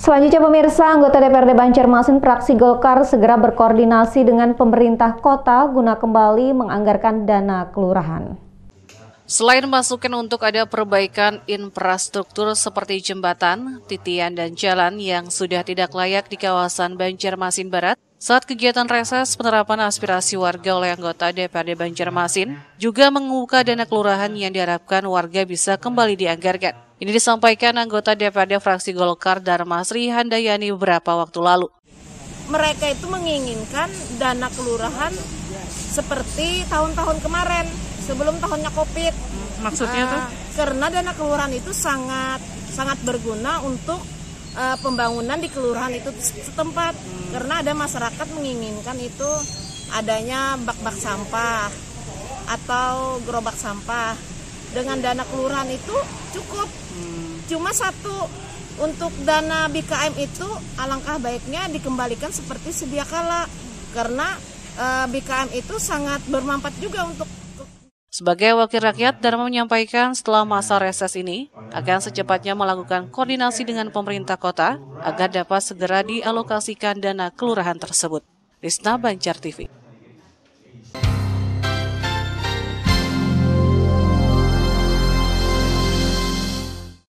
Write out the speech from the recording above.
Selanjutnya pemirsa, anggota DPRD Banjarmasin fraksi Golkar segera berkoordinasi dengan pemerintah kota guna kembali menganggarkan dana kelurahan. Selain masukan untuk ada perbaikan infrastruktur seperti jembatan, titian, dan jalan yang sudah tidak layak di kawasan Banjarmasin Barat, saat kegiatan reses penerapan aspirasi warga oleh anggota DPRD Banjarmasin juga menguka dana kelurahan yang diharapkan warga bisa kembali dianggarkan. Ini disampaikan anggota DPRD fraksi Golkar Darmasri Handayani beberapa waktu lalu. Mereka itu menginginkan dana kelurahan seperti tahun-tahun kemarin sebelum tahunnya Covid. Maksudnya uh, tuh? Karena dana kelurahan itu sangat sangat berguna untuk uh, pembangunan di kelurahan itu setempat. Hmm. Karena ada masyarakat menginginkan itu adanya bak-bak sampah atau gerobak sampah dengan dana kelurahan itu cukup hmm. cuma satu untuk dana BKM itu alangkah baiknya dikembalikan seperti sedia kala karena e, eh, BKM itu sangat bermanfaat juga untuk sebagai wakil rakyat, Dharma menyampaikan setelah masa reses ini akan secepatnya melakukan koordinasi dengan pemerintah kota agar dapat segera dialokasikan dana kelurahan tersebut. Risna Banjar TV.